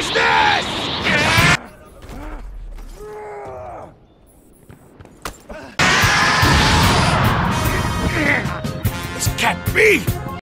Finish this! This can't be!